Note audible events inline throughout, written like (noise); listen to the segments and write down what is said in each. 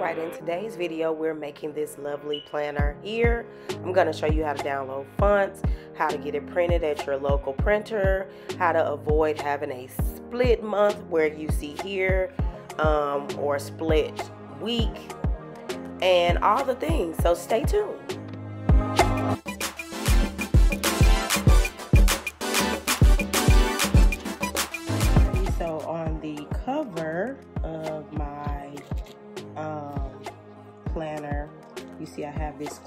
right, in today's video, we're making this lovely planner here. I'm gonna show you how to download fonts, how to get it printed at your local printer, how to avoid having a split month where you see here, um, or split week, and all the things. So stay tuned.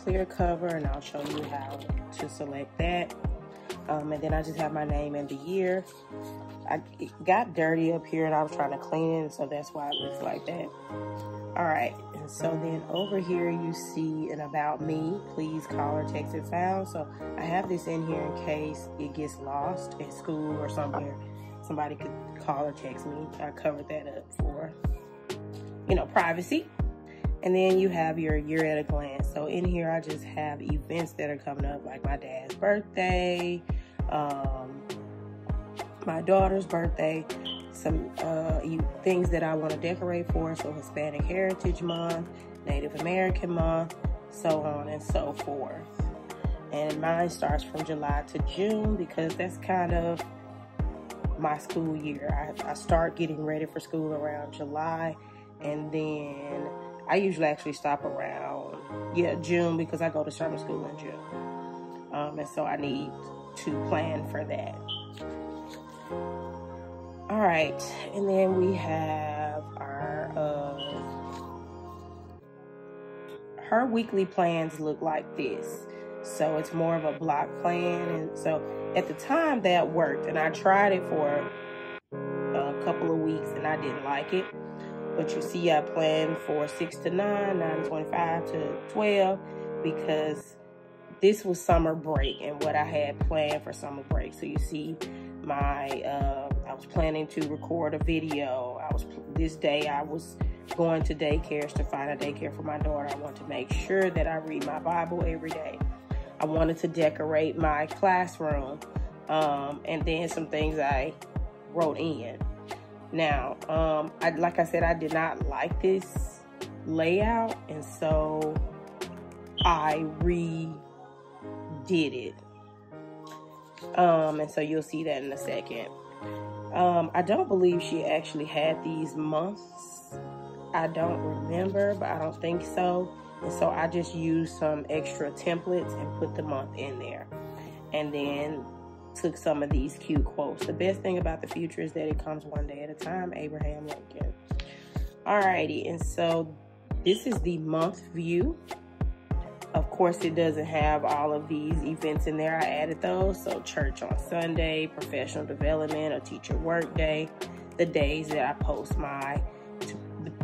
Clear cover and I'll show you how to select that. Um, and then I just have my name and the year. I got dirty up here and I was trying to clean it, so that's why it looks like that. All right, and so then over here you see an about me, please call or text if found. So I have this in here in case it gets lost at school or somewhere. Somebody could call or text me. I covered that up for, you know, privacy. And then you have your year at a glance. So in here, I just have events that are coming up, like my dad's birthday, um, my daughter's birthday, some uh, things that I want to decorate for. So Hispanic Heritage Month, Native American Month, so on and so forth. And mine starts from July to June because that's kind of my school year. I, I start getting ready for school around July and then I usually actually stop around, yeah, June because I go to summer school in June. Um, and so I need to plan for that. All right, and then we have our, uh, her weekly plans look like this. So it's more of a block plan. And so at the time that worked and I tried it for a couple of weeks and I didn't like it. But you see I planned for 6 to 9, 9 to 25 to 12 because this was summer break and what I had planned for summer break. So you see my, uh, I was planning to record a video. I was, this day I was going to daycares to find a daycare for my daughter. I want to make sure that I read my Bible every day. I wanted to decorate my classroom um, and then some things I wrote in. Now, um, I, like I said, I did not like this layout, and so I redid it. Um, and so you'll see that in a second. Um, I don't believe she actually had these months. I don't remember, but I don't think so. And so I just used some extra templates and put the month in there. And then took some of these cute quotes. The best thing about the future is that it comes one day at a time. Abraham Lincoln. Alrighty, and so this is the month view. Of course, it doesn't have all of these events in there. I added those. So church on Sunday, professional development, a teacher work day, the days that I post my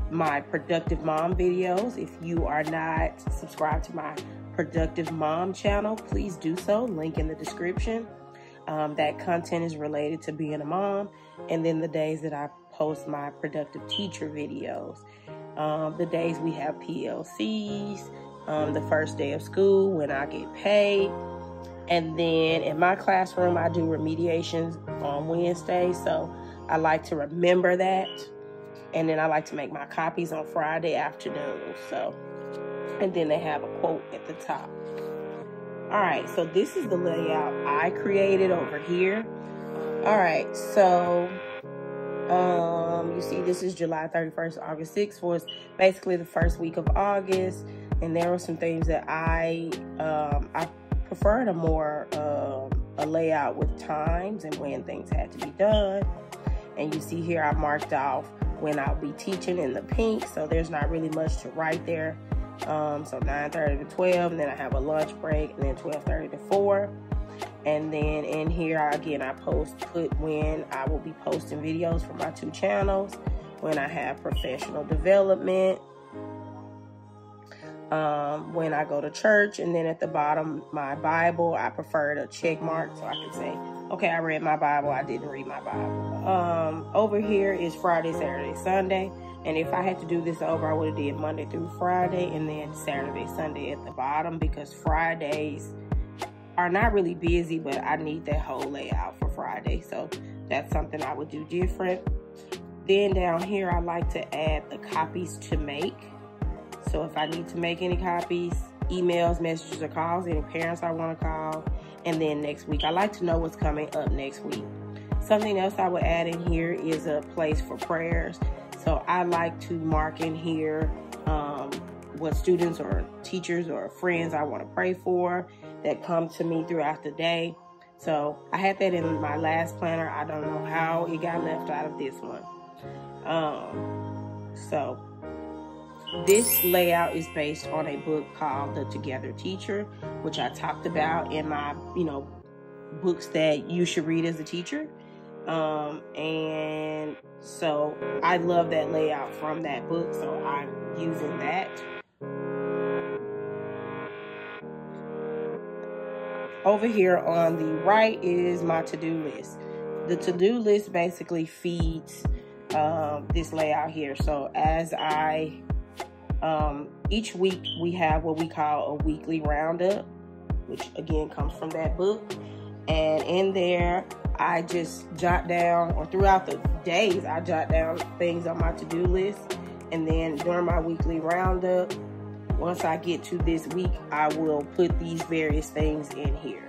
my productive mom videos. If you are not subscribed to my productive mom channel, please do so. Link in the description. Um, that content is related to being a mom. And then the days that I post my productive teacher videos. Um, the days we have PLCs, um, the first day of school when I get paid. And then in my classroom, I do remediations on Wednesday. So I like to remember that. And then I like to make my copies on Friday afternoon. So, and then they have a quote at the top. All right, so this is the layout I created over here. All right, so um, you see this is July 31st, August 6th was basically the first week of August. And there were some things that I, um, I preferred a more, um, a layout with times and when things had to be done. And you see here I marked off when I'll be teaching in the pink. So there's not really much to write there. Um, so 9.30 to 12, and then I have a lunch break, and then 12.30 to 4. And then in here, again, I post, put when I will be posting videos for my two channels, when I have professional development, um, when I go to church, and then at the bottom, my Bible, I prefer to check mark so I can say, okay, I read my Bible, I didn't read my Bible. Um, over here is Friday, Saturday, Sunday. And if I had to do this over, I would have did Monday through Friday and then Saturday, Sunday at the bottom because Fridays are not really busy, but I need that whole layout for Friday. So that's something I would do different. Then down here, I like to add the copies to make. So if I need to make any copies, emails, messages, or calls, any parents I want to call, and then next week. I like to know what's coming up next week. Something else I would add in here is a place for prayers. So I like to mark in here um, what students or teachers or friends I want to pray for that come to me throughout the day. So I had that in my last planner. I don't know how it got left out of this one. Um, so this layout is based on a book called The Together Teacher, which I talked about in my, you know, books that you should read as a teacher. Um, and so I love that layout from that book, so I'm using that. Over here on the right is my to-do list. The to-do list basically feeds um, this layout here. So as I, um, each week we have what we call a weekly roundup, which again comes from that book. And in there, I just jot down, or throughout the days, I jot down things on my to-do list. And then during my weekly roundup, once I get to this week, I will put these various things in here.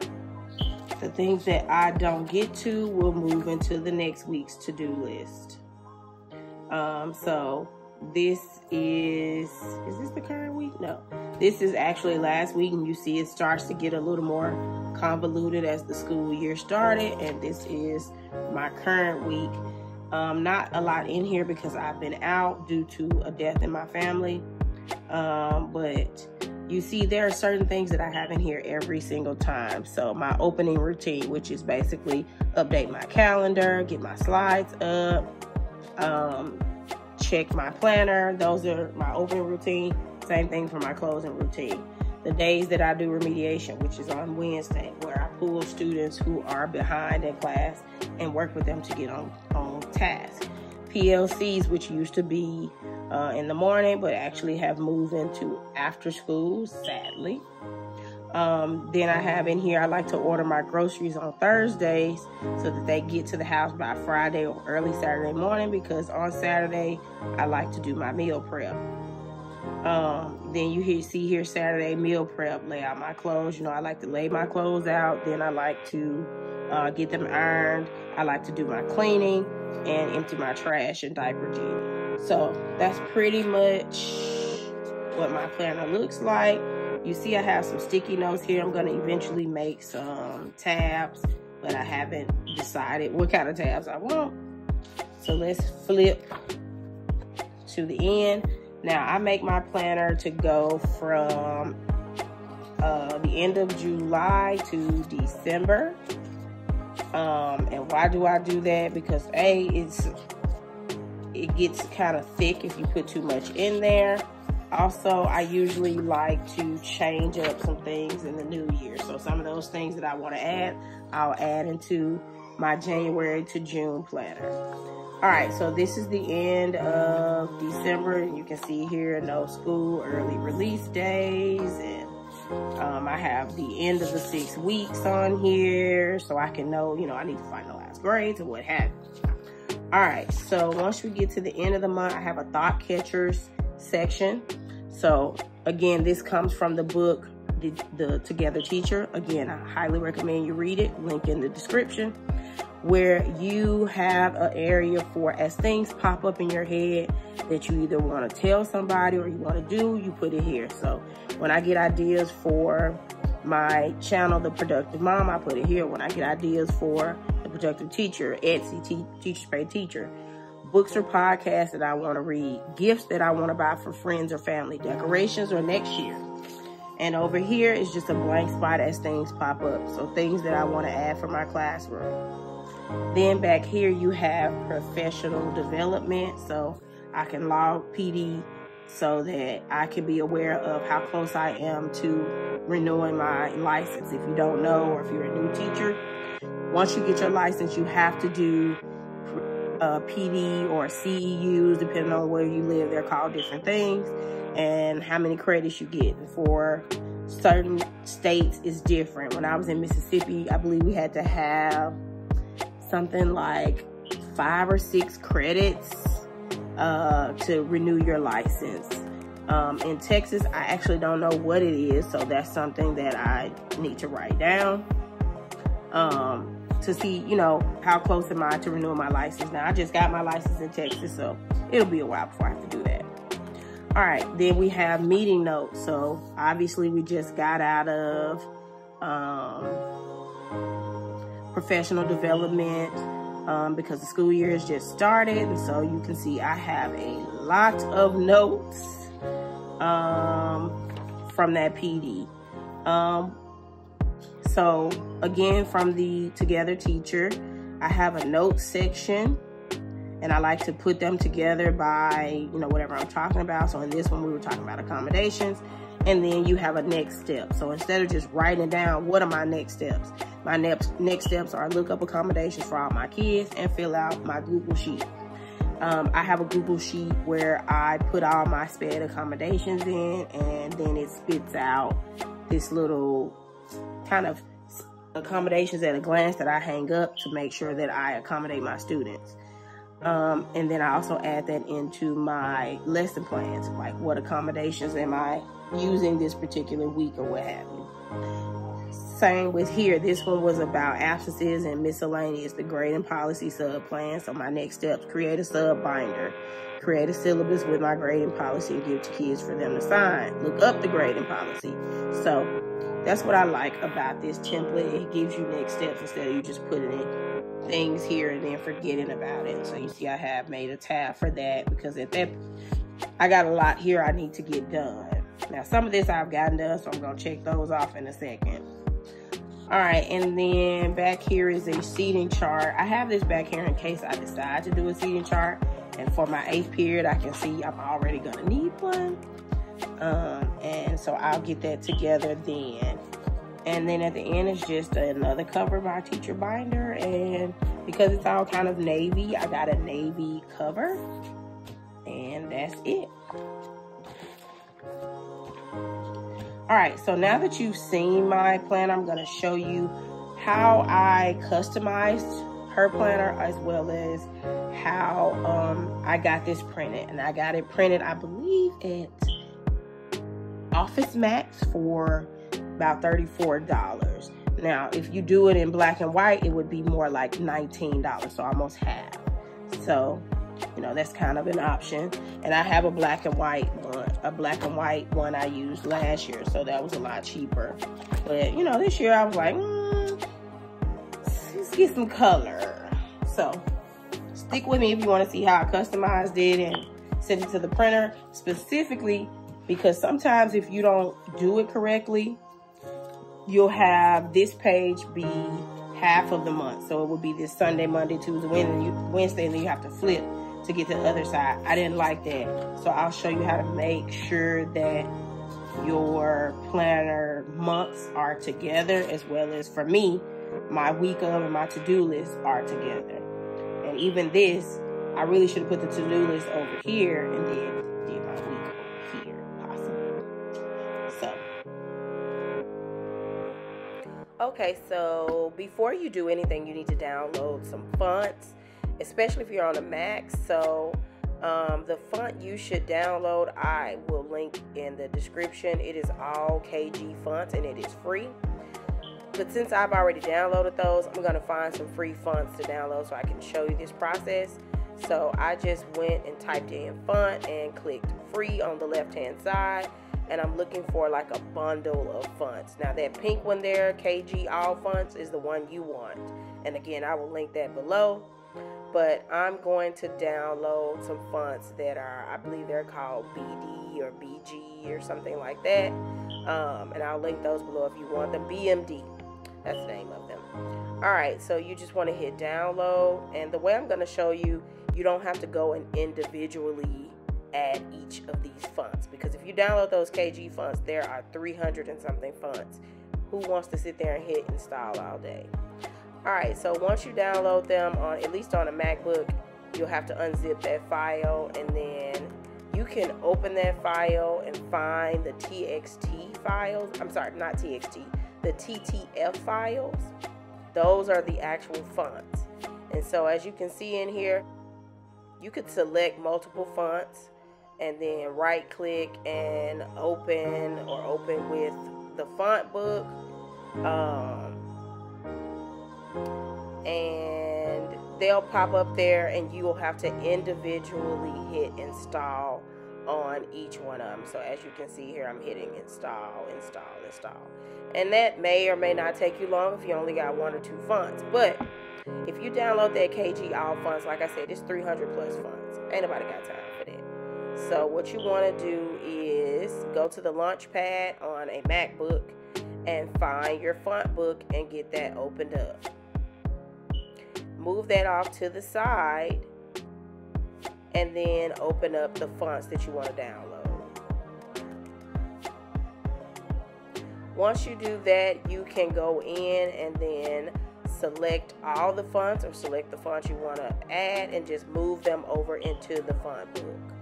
The things that I don't get to will move into the next week's to-do list. Um, so this is, is this the current week? No, this is actually last week and you see it starts to get a little more convoluted as the school year started. And this is my current week. Um, not a lot in here because I've been out due to a death in my family. Um, but you see there are certain things that I have in here every single time. So my opening routine, which is basically update my calendar, get my slides up, um, check my planner. Those are my opening routine. Same thing for my closing routine. The days that I do remediation, which is on Wednesday, where I pull students who are behind in class and work with them to get on, on task. PLCs, which used to be uh, in the morning, but actually have moved into after school, sadly. Um, then I have in here, I like to order my groceries on Thursdays so that they get to the house by Friday or early Saturday morning because on Saturday, I like to do my meal prep. Um, then you hear, see here Saturday meal prep, lay out my clothes. You know, I like to lay my clothes out. Then I like to uh, get them ironed. I like to do my cleaning and empty my trash and diaper gym. So that's pretty much what my planner looks like. You see I have some sticky notes here. I'm gonna eventually make some tabs, but I haven't decided what kind of tabs I want. So let's flip to the end. Now I make my planner to go from uh, the end of July to December. Um, and why do I do that? Because A, it's it gets kind of thick if you put too much in there. Also, I usually like to change up some things in the new year. So some of those things that I want to add, I'll add into my January to June planner. All right, so this is the end of December. You can see here, no school, early release days, and um, I have the end of the six weeks on here so I can know, you know, I need to finalize grades and what have you. All right, so once we get to the end of the month, I have a thought catchers section. So again, this comes from the book, the, the Together Teacher. Again, I highly recommend you read it, link in the description, where you have an area for as things pop up in your head that you either want to tell somebody or you want to do, you put it here. So when I get ideas for my channel, The Productive Mom, I put it here. When I get ideas for The Productive Teacher, Etsy Teacher Pay Teacher, books or podcasts that I want to read, gifts that I want to buy for friends or family, decorations or next year. And over here is just a blank spot as things pop up. So things that I want to add for my classroom. Then back here you have professional development. So I can log PD so that I can be aware of how close I am to renewing my license. If you don't know or if you're a new teacher, once you get your license, you have to do uh, PD or CEUs, depending on where you live. They're called different things and how many credits you get. For certain states, is different. When I was in Mississippi, I believe we had to have something like five or six credits uh, to renew your license. Um, in Texas, I actually don't know what it is, so that's something that I need to write down um, to see, you know, how close am I to renewing my license. Now, I just got my license in Texas, so it'll be a while before I have to do that. All right, then we have meeting notes. So obviously we just got out of um, professional development um, because the school year has just started. And so you can see I have a lot of notes um, from that PD. Um, so again, from the Together Teacher, I have a note section and I like to put them together by, you know, whatever I'm talking about. So in this one, we were talking about accommodations and then you have a next step. So instead of just writing down, what are my next steps? My next, next steps are look up accommodations for all my kids and fill out my Google Sheet. Um, I have a Google Sheet where I put all my SPED accommodations in and then it spits out this little kind of accommodations at a glance that I hang up to make sure that I accommodate my students. Um, and then I also add that into my lesson plans, like what accommodations am I using this particular week or what have you. Same with here. This one was about absences and miscellaneous, the grading policy sub plan. So my next steps, create a sub binder, create a syllabus with my grading policy and give to kids for them to sign. Look up the grading policy. So that's what I like about this template. It gives you next steps instead of you just putting in things here and then forgetting about it. So you see I have made a tab for that because at that, I got a lot here I need to get done. Now some of this I've gotten done, so I'm gonna check those off in a second. All right, and then back here is a seating chart. I have this back here in case I decide to do a seating chart. And for my eighth period, I can see I'm already gonna need one. Um, and so I'll get that together then. And then at the end, it's just another cover of by Teacher Binder. And because it's all kind of navy, I got a navy cover. And that's it. All right, so now that you've seen my plan, I'm gonna show you how I customized her planner as well as how um, I got this printed. And I got it printed, I believe, at Office Max for about $34. Now, if you do it in black and white, it would be more like $19, so almost half. So, you know, that's kind of an option. And I have a black and white one, a black and white one I used last year, so that was a lot cheaper. But, you know, this year I was like, mm, let's get some color. So, stick with me if you want to see how I customized it and sent it to the printer. Specifically, because sometimes if you don't do it correctly, you'll have this page be half of the month. So it would be this Sunday, Monday, Tuesday, Wednesday, and then you have to flip to get to the other side. I didn't like that. So I'll show you how to make sure that your planner months are together as well as for me, my week of and my to-do list are together. And even this, I really should have put the to-do list over here and then Okay, so before you do anything, you need to download some fonts, especially if you're on a Mac. So um, the font you should download, I will link in the description. It is all KG fonts and it is free. But since I've already downloaded those, I'm going to find some free fonts to download so I can show you this process. So I just went and typed in font and clicked free on the left hand side and I'm looking for like a bundle of fonts. Now that pink one there, KG All Fonts, is the one you want. And again, I will link that below. But I'm going to download some fonts that are, I believe they're called BD or BG or something like that. Um, and I'll link those below if you want them. BMD, that's the name of them. All right, so you just want to hit download. And the way I'm going to show you, you don't have to go and individually add each of these fonts because if you download those KG fonts, there are 300 and something fonts. Who wants to sit there and hit install all day? All right, so once you download them on at least on a MacBook, you'll have to unzip that file and then you can open that file and find the TXT files. I'm sorry, not TXT, the TTF files. Those are the actual fonts. And so as you can see in here, you could select multiple fonts and then right click and open or open with the font book. Um, and they'll pop up there and you will have to individually hit install on each one of them so as you can see here I'm hitting install install install. And that may or may not take you long if you only got one or two fonts. But if you download that KG all fonts like I said it's 300 plus fonts. Ain't nobody got time so what you want to do is go to the launch pad on a MacBook and find your font book and get that opened up. Move that off to the side and then open up the fonts that you want to download. Once you do that, you can go in and then select all the fonts or select the fonts you want to add and just move them over into the font book.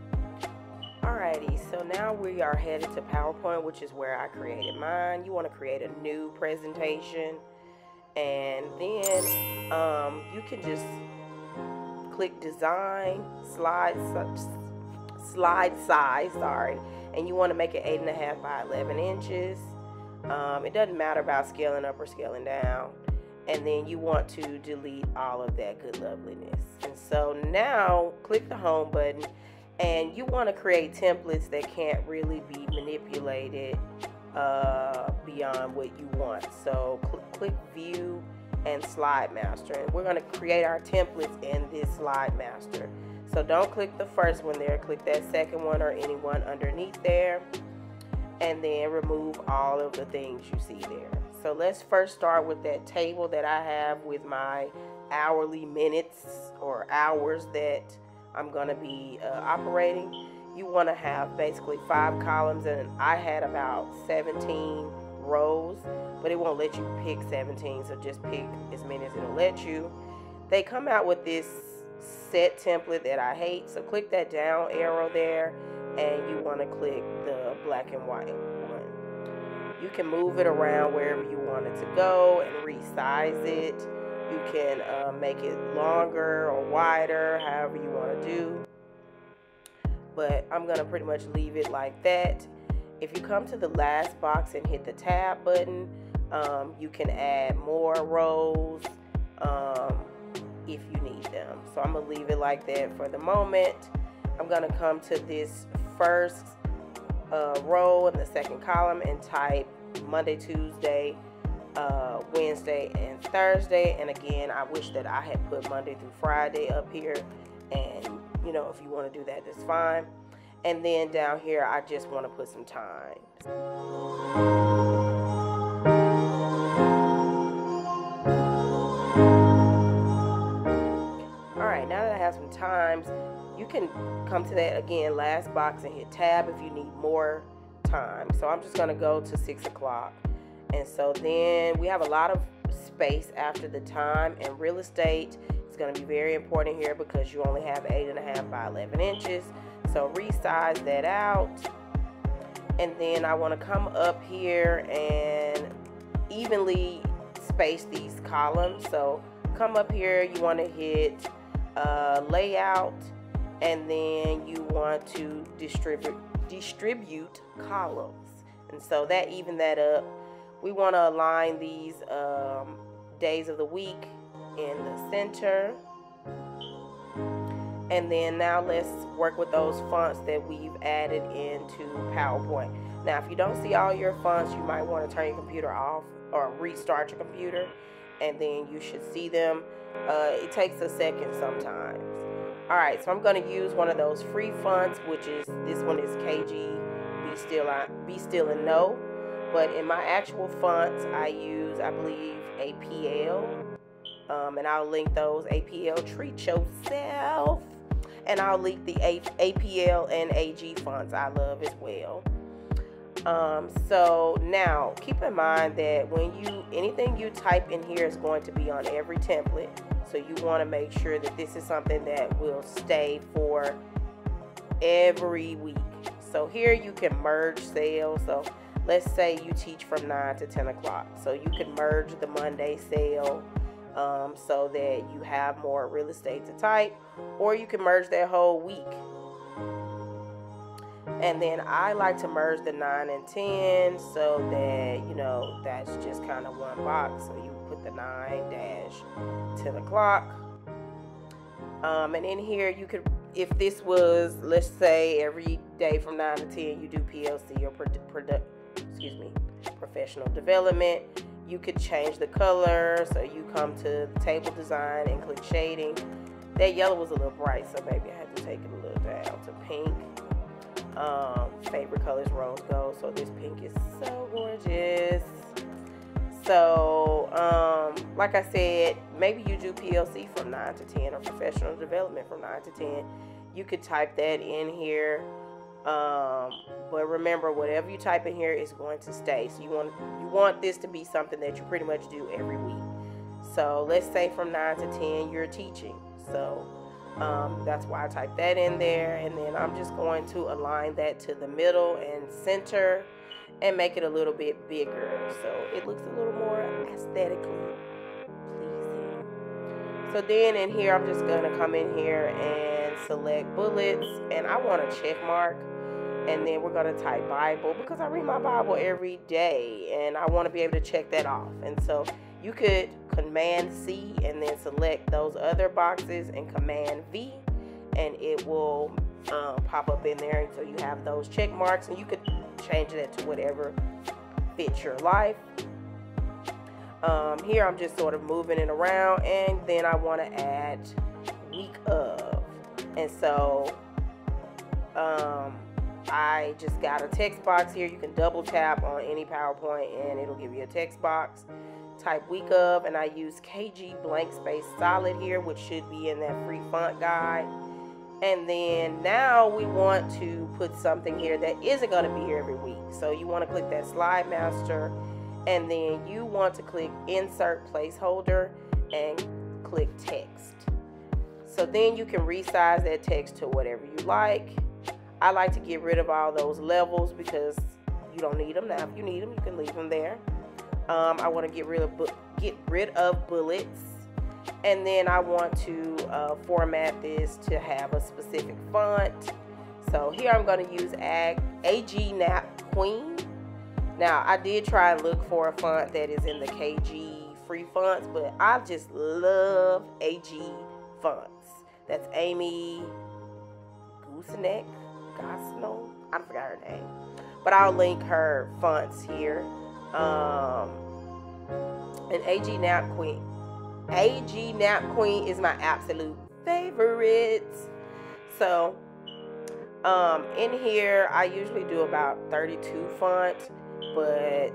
Alrighty, so now we are headed to PowerPoint, which is where I created mine. You want to create a new presentation, and then um, you can just click Design, Slide, Slide Size, sorry, and you want to make it eight and a half by 11 inches. Um, it doesn't matter about scaling up or scaling down. And then you want to delete all of that good loveliness. And so now click the home button and you want to create templates that can't really be manipulated uh, beyond what you want. So cl click view and slide master and we're going to create our templates in this slide master. So don't click the first one there, click that second one or any one underneath there and then remove all of the things you see there. So let's first start with that table that I have with my hourly minutes or hours that I'm going to be uh, operating, you want to have basically five columns, and I had about 17 rows, but it won't let you pick 17, so just pick as many as it'll let you. They come out with this set template that I hate, so click that down arrow there, and you want to click the black and white one. You can move it around wherever you want it to go and resize it you can uh, make it longer or wider, however you want to do. But I'm going to pretty much leave it like that. If you come to the last box and hit the tab button, um, you can add more rows um, if you need them. So I'm going to leave it like that for the moment. I'm going to come to this first uh, row in the second column and type Monday, Tuesday, uh, Wednesday and Thursday. And again, I wish that I had put Monday through Friday up here. And, you know, if you want to do that, that's fine. And then down here, I just want to put some time. All right, now that I have some times, you can come to that again, last box and hit tab if you need more time. So I'm just going to go to 6 o'clock. And so then we have a lot of space after the time and real estate is going to be very important here because you only have eight and a half by 11 inches. So resize that out. And then I want to come up here and evenly space these columns. So come up here, you want to hit uh, layout and then you want to distribute distribute columns. And so that even that up we want to align these um, days of the week in the center. And then now let's work with those fonts that we've added into PowerPoint. Now, if you don't see all your fonts, you might want to turn your computer off or restart your computer, and then you should see them. Uh, it takes a second sometimes. All right, so I'm going to use one of those free fonts, which is this one is KG. Be still, I, be still and know. But in my actual fonts, I use, I believe, APL. Um, and I'll link those. APL, treat yourself. And I'll link the APL and AG fonts I love as well. Um, so now keep in mind that when you anything you type in here is going to be on every template. So you want to make sure that this is something that will stay for every week. So here you can merge cells. So let's say you teach from 9 to 10 o'clock. So you can merge the Monday cell um, so that you have more real estate to type, or you can merge that whole week And then I like to merge the 9 and 10 so that, you know, that's just kind of one box. So you put the 9 dash 10 o'clock. Um, and in here, you could, if this was, let's say, every day from 9 to 10, you do PLC or produ- excuse me, professional development. You could change the color. So you come to table design and click shading. That yellow was a little bright, so maybe I had to take it a little down to pink. Um, favorite color is rose gold, so this pink is so gorgeous. So, um, like I said, maybe you do PLC from 9 to 10 or professional development from 9 to 10. You could type that in here. Um, but remember, whatever you type in here is going to stay. So you want you want this to be something that you pretty much do every week. So let's say from 9 to 10 you're teaching. So um, that's why I type that in there. And then I'm just going to align that to the middle and center and make it a little bit bigger so it looks a little more aesthetically pleasing. So then in here, I'm just going to come in here and select bullets and I want a check mark and then we're going to type Bible because I read my Bible every day and I want to be able to check that off. And so you could Command C and then select those other boxes and Command V and it will um, pop up in there so you have those check marks and you could change that to whatever fits your life. Um, here I'm just sort of moving it around and then I want to add week of and so um, I just got a text box here you can double tap on any PowerPoint and it'll give you a text box type week of and I use KG blank space solid here which should be in that free font guide and then now we want to put something here that isn't going to be here every week. So you want to click that slide master and then you want to click insert placeholder and click text. So then you can resize that text to whatever you like. I like to get rid of all those levels because you don't need them now. If you need them, you can leave them there. Um, I want to get rid of get rid of bullets and then I want to uh, format this to have a specific font. So here I'm going to use Ag AG Nap Queen. Now I did try and look for a font that is in the KG free fonts, but I just love AG fonts. That's Amy Gooseneck, Gosno. I forgot her name, but I'll link her fonts here. Um, and AG Nap Queen AG Nap Queen is my absolute favorite. So, um, in here, I usually do about 32 font, but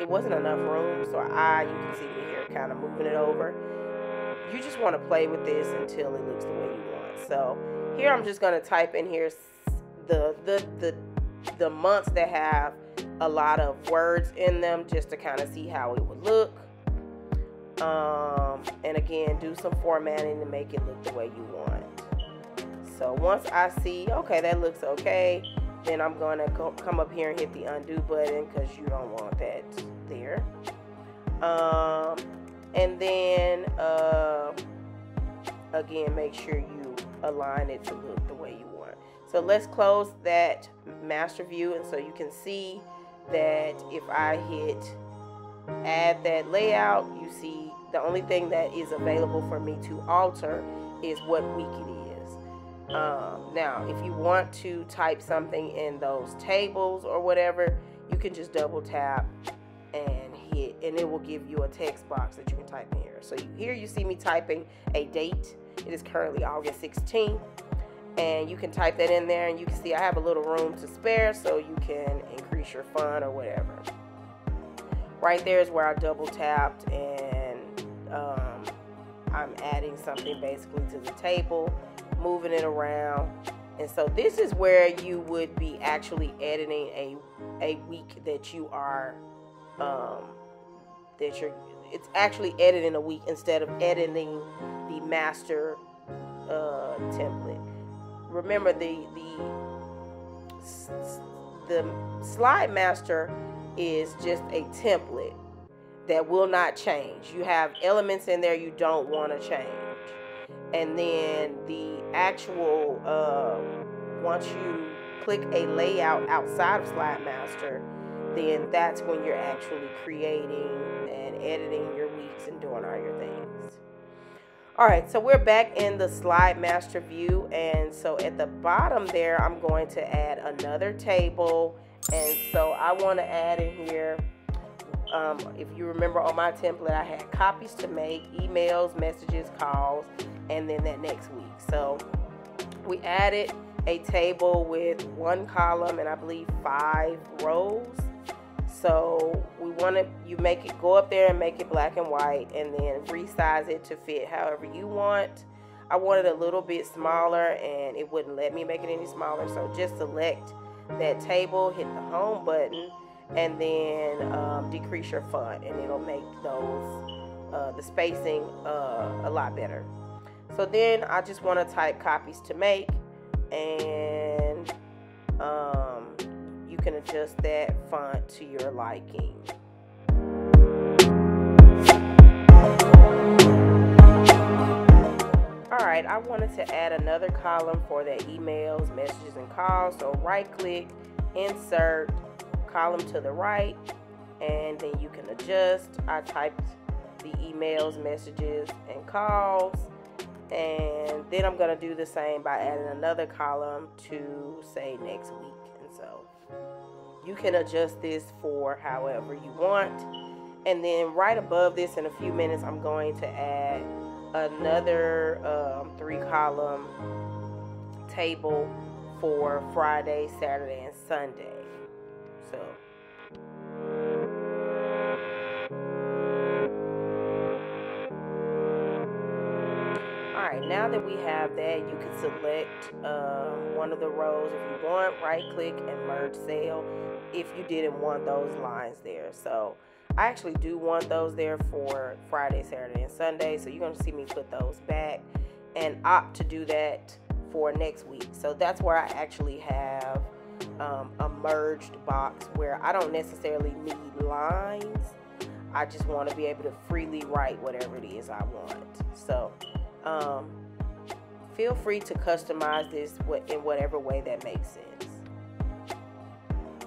it wasn't enough room, so I, you can see me here kind of moving it over. You just want to play with this until it looks the way you want. So here I'm just going to type in here the, the, the, the months that have a lot of words in them just to kind of see how it would look. Um, and again do some formatting to make it look the way you want so once I see okay that looks okay then I'm going to come up here and hit the undo button because you don't want that there. Um, and then uh, again make sure you align it to look the way you want so let's close that master view and so you can see that if I hit add that layout you see the only thing that is available for me to alter is what week it is. Um, now, if you want to type something in those tables or whatever, you can just double tap and hit, and it will give you a text box that you can type in here. So here you see me typing a date. It is currently August 16th, and you can type that in there, and you can see I have a little room to spare, so you can increase your font or whatever. Right there is where I double tapped and um, I'm adding something basically to the table, moving it around. And so this is where you would be actually editing a a week that you are um, that you're it's actually editing a week instead of editing the master uh, template. Remember the the the slide master is just a template that will not change. You have elements in there you don't want to change. And then the actual, uh, once you click a layout outside of Slide Master, then that's when you're actually creating and editing your weeks and doing all your things. All right, so we're back in the Slide Master view. And so at the bottom there, I'm going to add another table. And so I want to add in here, um, if you remember on my template, I had copies to make, emails, messages, calls, and then that next week. So we added a table with one column and I believe five rows. So we want to, you make it, go up there and make it black and white and then resize it to fit however you want. I wanted a little bit smaller and it wouldn't let me make it any smaller. So just select that table, hit the home button, and then um, decrease your font and it'll make those, uh, the spacing uh, a lot better. So then I just want to type copies to make and um, can adjust that font to your liking. Alright, I wanted to add another column for the emails, messages, and calls. So right click, insert, column to the right, and then you can adjust. I typed the emails, messages, and calls and then I'm going to do the same by adding another column to say next week and so you can adjust this for however you want. And then right above this in a few minutes I'm going to add another um, three column table for Friday Saturday and Sunday now that we have that, you can select um, one of the rows if you want, right click and merge cell if you didn't want those lines there. So I actually do want those there for Friday, Saturday, and Sunday. So you're going to see me put those back and opt to do that for next week. So that's where I actually have um, a merged box where I don't necessarily need lines. I just want to be able to freely write whatever it is I want. So um, feel free to customize this in whatever way that makes sense.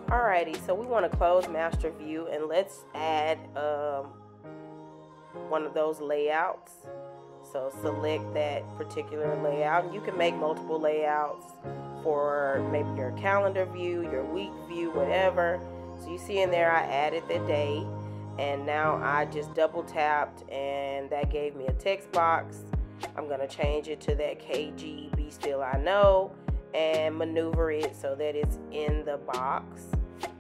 Alrighty, so we want to close master view and let's add um, one of those layouts. So select that particular layout. You can make multiple layouts for maybe your calendar view, your week view, whatever. So you see in there I added the day and now I just double tapped and that gave me a text box I'm going to change it to that KG Be Still I Know and maneuver it so that it's in the box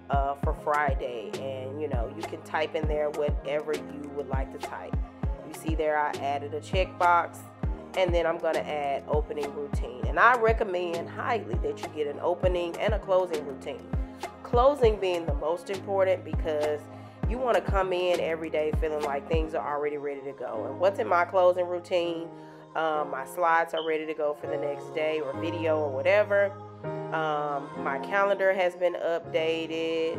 uh, for Friday. And you know, you can type in there whatever you would like to type. You see there, I added a checkbox and then I'm going to add opening routine. And I recommend highly that you get an opening and a closing routine. Closing being the most important because you want to come in every day feeling like things are already ready to go. And what's in my closing routine? Um, my slides are ready to go for the next day or video or whatever. Um, my calendar has been updated.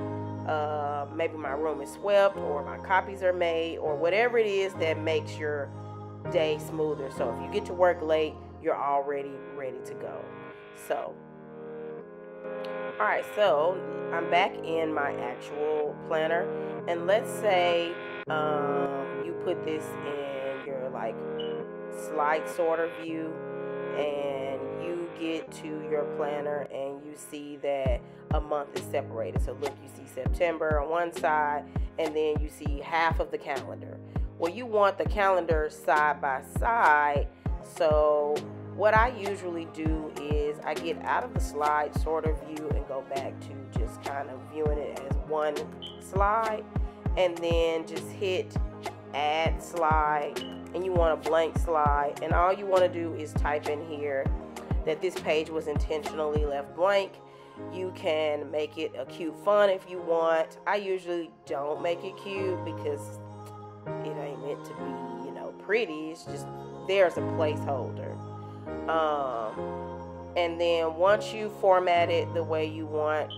Uh, maybe my room is swept or my copies are made or whatever it is that makes your day smoother. So if you get to work late, you're already ready to go. So, all right, so I'm back in my actual planner, and let's say um, you put this in your like slide sorter view and you get to your planner and you see that a month is separated. So look, you see September on one side and then you see half of the calendar. Well, you want the calendar side by side. So what I usually do is I get out of the slide sorter view and go back to just kind of viewing it as one slide. And then just hit add slide and you want a blank slide. And all you want to do is type in here that this page was intentionally left blank. You can make it a cute fun if you want. I usually don't make it cute because it ain't meant to be you know pretty. It's just there's a placeholder um, and then once you format it the way you want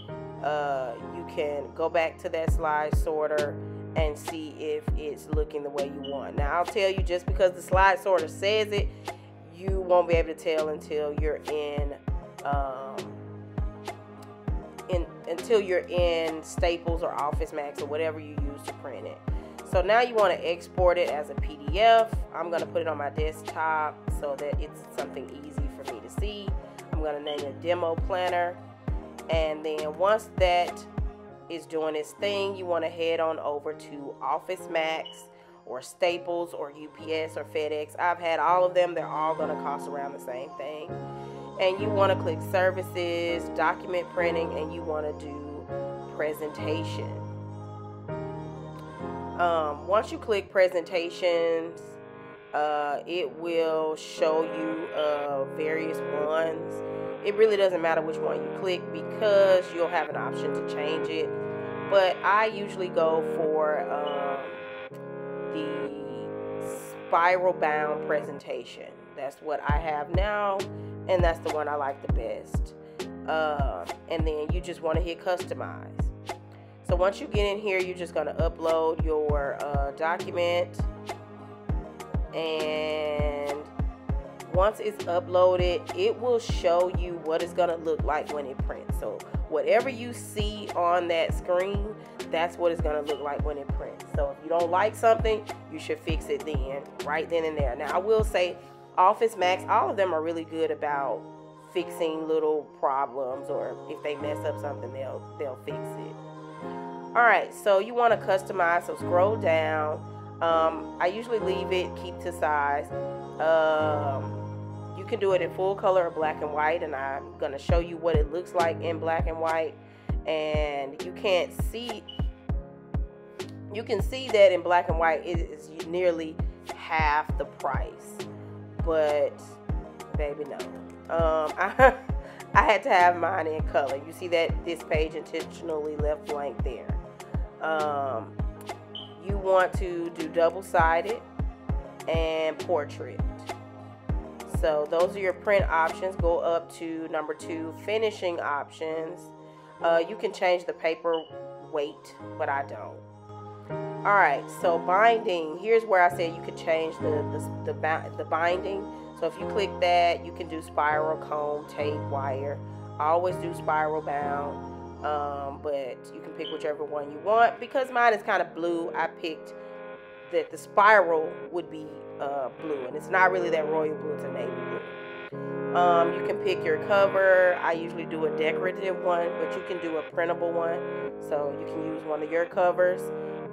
uh, you can go back to that slide sorter and see if it's looking the way you want. Now, I'll tell you just because the slide sorter says it, you won't be able to tell until you're in um, until you're in Staples or Office Max or whatever you use to print it. So now you want to export it as a PDF. I'm going to put it on my desktop so that it's something easy for me to see. I'm going to name it Demo Planner. And then once that is doing its thing, you want to head on over to Office Max or Staples or UPS or FedEx. I've had all of them. They're all going to cost around the same thing. And you want to click Services, Document Printing, and you want to do Presentation. Um, once you click Presentations, uh, it will show you uh, various ones. It really doesn't matter which one you click because you'll have an option to change it. But I usually go for um, the spiral bound presentation. That's what I have now, and that's the one I like the best. Uh, and then you just want to hit customize. So once you get in here, you're just going to upload your uh, document. And once it's uploaded, it will show you what it's going to look like when it prints. So whatever you see on that screen, that's what it's going to look like when it prints. So if you don't like something, you should fix it then, right then and there. Now, I will say Office Max, all of them are really good about fixing little problems or if they mess up something, they'll they'll fix it. All right, so you want to customize, so scroll down. Um, I usually leave it, keep to size. Um, you can do it in full color or black and white, and I'm going to show you what it looks like in black and white. And you can't see, you can see that in black and white it is nearly half the price. But, baby, no. Um, I, (laughs) I had to have mine in color. You see that this page intentionally left blank there. Um, you want to do double-sided and portrait. So those are your print options. Go up to number two, finishing options. Uh, you can change the paper weight, but I don't. All right, so binding. Here's where I said you could change the, the, the, the binding. So if you click that, you can do spiral, comb, tape, wire. I always do spiral bound, um, but you can pick whichever one you want. Because mine is kind of blue, I picked that the spiral would be uh, blue, and it's not really that royal blue; it's a navy blue. Um, you can pick your cover. I usually do a decorative one, but you can do a printable one, so you can use one of your covers.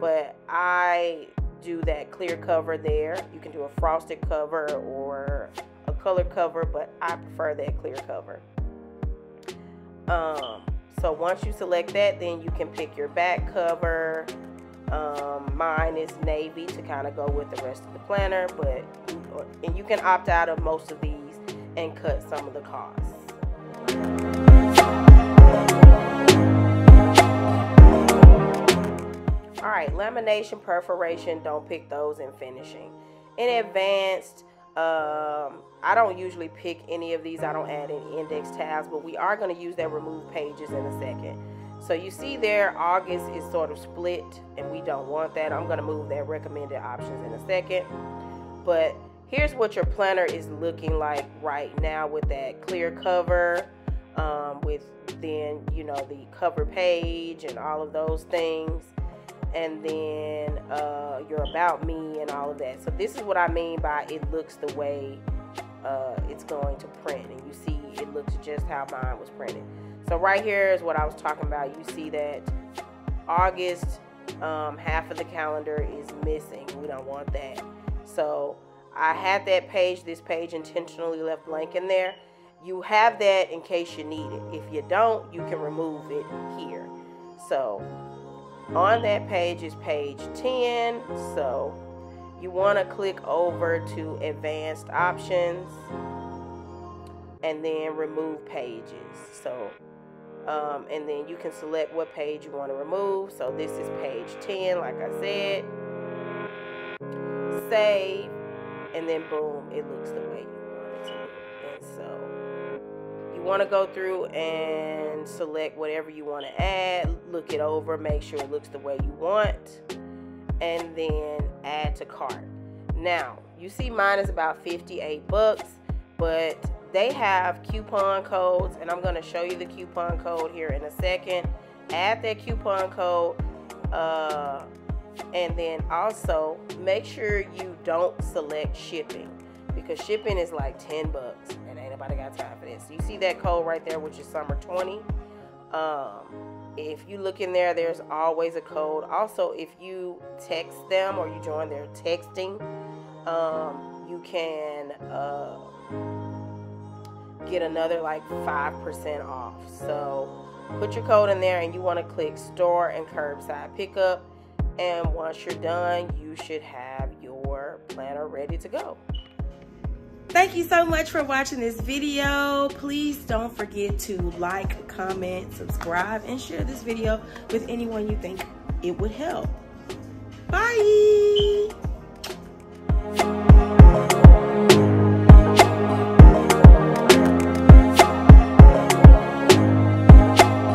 But I do that clear cover there. You can do a frosted cover or a color cover, but I prefer that clear cover. Um, so once you select that, then you can pick your back cover, um, mine is navy to kind of go with the rest of the planner, but and you can opt out of most of these and cut some of the costs. All right, lamination, perforation, don't pick those in finishing. In advanced, um, I don't usually pick any of these. I don't add any index tabs, but we are going to use that remove pages in a second. So you see there, August is sort of split, and we don't want that. I'm going to move that recommended options in a second. But here's what your planner is looking like right now with that clear cover, um, with then, you know, the cover page and all of those things. And then uh, your about me and all of that. So this is what I mean by it looks the way uh, it's going to print. And you see it looks just how mine was printed. So right here is what I was talking about. You see that August, um, half of the calendar is missing. We don't want that. So I had that page, this page intentionally left blank in there. You have that in case you need it. If you don't, you can remove it here. So on that page is page 10. So you want to click over to advanced options and then remove pages. So um, and then you can select what page you want to remove. So this is page 10, like I said. Save, and then boom, it looks the way you want to go through and select whatever you want to add, look it over, make sure it looks the way you want, and then add to cart. Now, you see mine is about 58 bucks, but they have coupon codes and I'm going to show you the coupon code here in a second add that coupon code. Uh, and then also make sure you don't select shipping because shipping is like 10 bucks nobody got time for this. You see that code right there, which is summer 20. Um, if you look in there, there's always a code. Also, if you text them or you join their texting, um, you can uh, get another like 5% off. So put your code in there and you want to click store and curbside pickup. And once you're done, you should have your planner ready to go. Thank you so much for watching this video. Please don't forget to like, comment, subscribe, and share this video with anyone you think it would help. Bye.